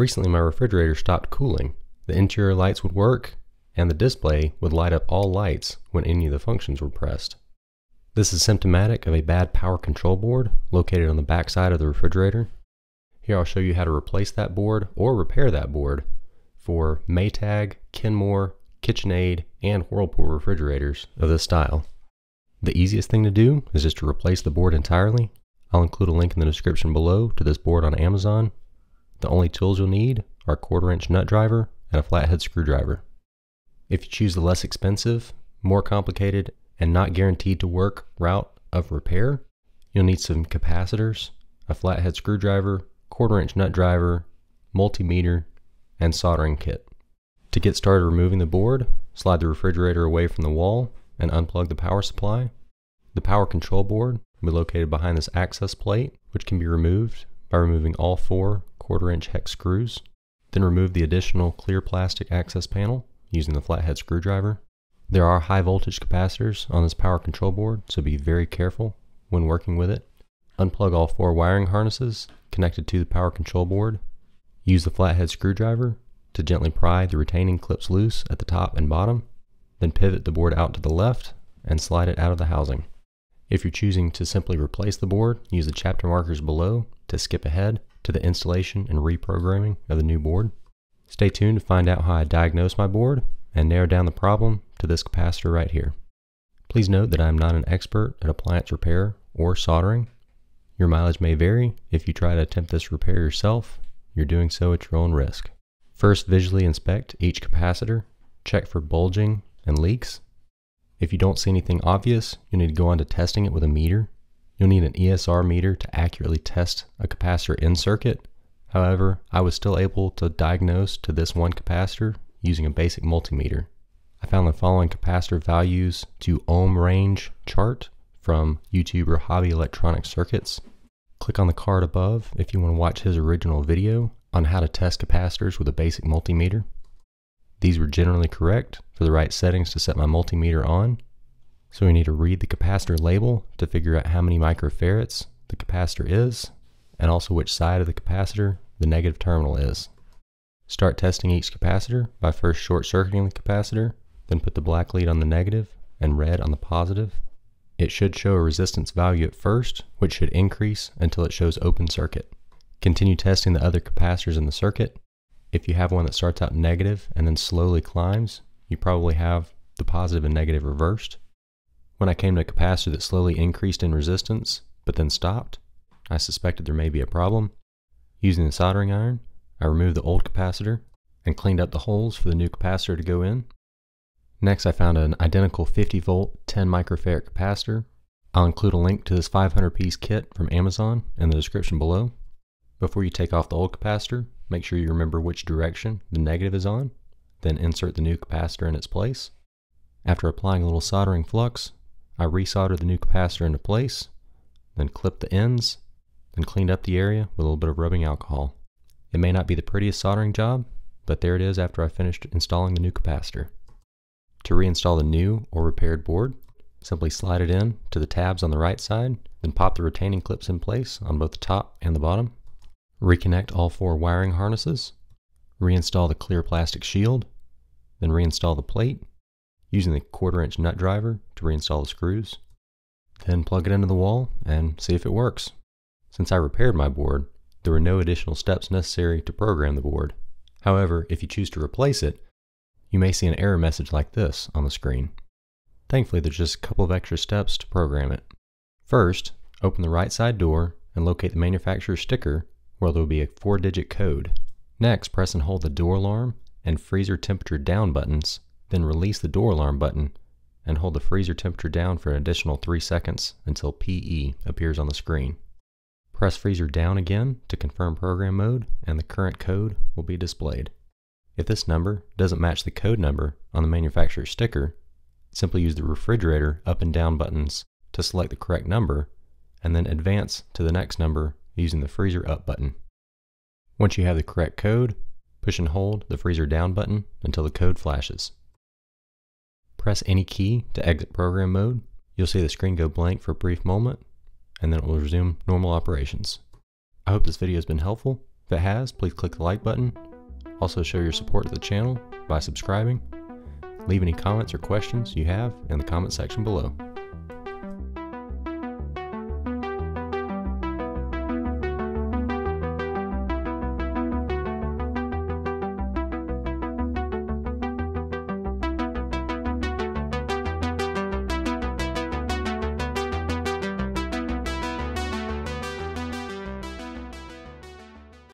Recently my refrigerator stopped cooling. The interior lights would work, and the display would light up all lights when any of the functions were pressed. This is symptomatic of a bad power control board located on the back side of the refrigerator. Here I'll show you how to replace that board or repair that board for Maytag, Kenmore, KitchenAid, and Whirlpool refrigerators of this style. The easiest thing to do is just to replace the board entirely. I'll include a link in the description below to this board on Amazon. The only tools you'll need are a quarter inch nut driver and a flathead screwdriver. If you choose the less expensive, more complicated, and not guaranteed to work route of repair, you'll need some capacitors, a flathead screwdriver, quarter inch nut driver, multimeter, and soldering kit. To get started removing the board, slide the refrigerator away from the wall and unplug the power supply. The power control board will be located behind this access plate, which can be removed by removing all four quarter inch hex screws. Then remove the additional clear plastic access panel using the flathead screwdriver. There are high voltage capacitors on this power control board, so be very careful when working with it. Unplug all four wiring harnesses connected to the power control board. Use the flathead screwdriver to gently pry the retaining clips loose at the top and bottom, then pivot the board out to the left and slide it out of the housing. If you're choosing to simply replace the board, use the chapter markers below to skip ahead to the installation and reprogramming of the new board. Stay tuned to find out how I diagnose my board and narrow down the problem to this capacitor right here. Please note that I am not an expert at appliance repair or soldering. Your mileage may vary. If you try to attempt this repair yourself, you're doing so at your own risk. First, visually inspect each capacitor, check for bulging and leaks. If you don't see anything obvious, you need to go on to testing it with a meter. You'll need an ESR meter to accurately test a capacitor in circuit. However, I was still able to diagnose to this one capacitor using a basic multimeter. I found the following capacitor values to ohm range chart from YouTuber Hobby Electronic Circuits. Click on the card above if you want to watch his original video on how to test capacitors with a basic multimeter. These were generally correct for the right settings to set my multimeter on. So we need to read the capacitor label to figure out how many microfarads the capacitor is, and also which side of the capacitor the negative terminal is. Start testing each capacitor by first short circuiting the capacitor, then put the black lead on the negative and red on the positive. It should show a resistance value at first, which should increase until it shows open circuit. Continue testing the other capacitors in the circuit. If you have one that starts out negative and then slowly climbs, you probably have the positive and negative reversed. When I came to a capacitor that slowly increased in resistance, but then stopped, I suspected there may be a problem. Using the soldering iron, I removed the old capacitor and cleaned up the holes for the new capacitor to go in. Next, I found an identical 50 volt 10 microfarad capacitor. I'll include a link to this 500 piece kit from Amazon in the description below. Before you take off the old capacitor, make sure you remember which direction the negative is on, then insert the new capacitor in its place. After applying a little soldering flux, I resoldered the new capacitor into place, then clipped the ends, then cleaned up the area with a little bit of rubbing alcohol. It may not be the prettiest soldering job, but there it is after I finished installing the new capacitor. To reinstall the new or repaired board, simply slide it in to the tabs on the right side, then pop the retaining clips in place on both the top and the bottom. Reconnect all four wiring harnesses, reinstall the clear plastic shield, then reinstall the plate using the quarter inch nut driver to reinstall the screws. Then plug it into the wall and see if it works. Since I repaired my board, there were no additional steps necessary to program the board. However, if you choose to replace it, you may see an error message like this on the screen. Thankfully, there's just a couple of extra steps to program it. First, open the right side door and locate the manufacturer's sticker where there will be a four digit code. Next, press and hold the door alarm and freezer temperature down buttons, then release the door alarm button and hold the freezer temperature down for an additional 3 seconds until PE appears on the screen. Press freezer down again to confirm program mode and the current code will be displayed. If this number doesn't match the code number on the manufacturer's sticker, simply use the refrigerator up and down buttons to select the correct number and then advance to the next number using the freezer up button. Once you have the correct code, push and hold the freezer down button until the code flashes. Press any key to exit program mode. You'll see the screen go blank for a brief moment, and then it will resume normal operations. I hope this video has been helpful. If it has, please click the like button. Also show your support to the channel by subscribing. Leave any comments or questions you have in the comment section below.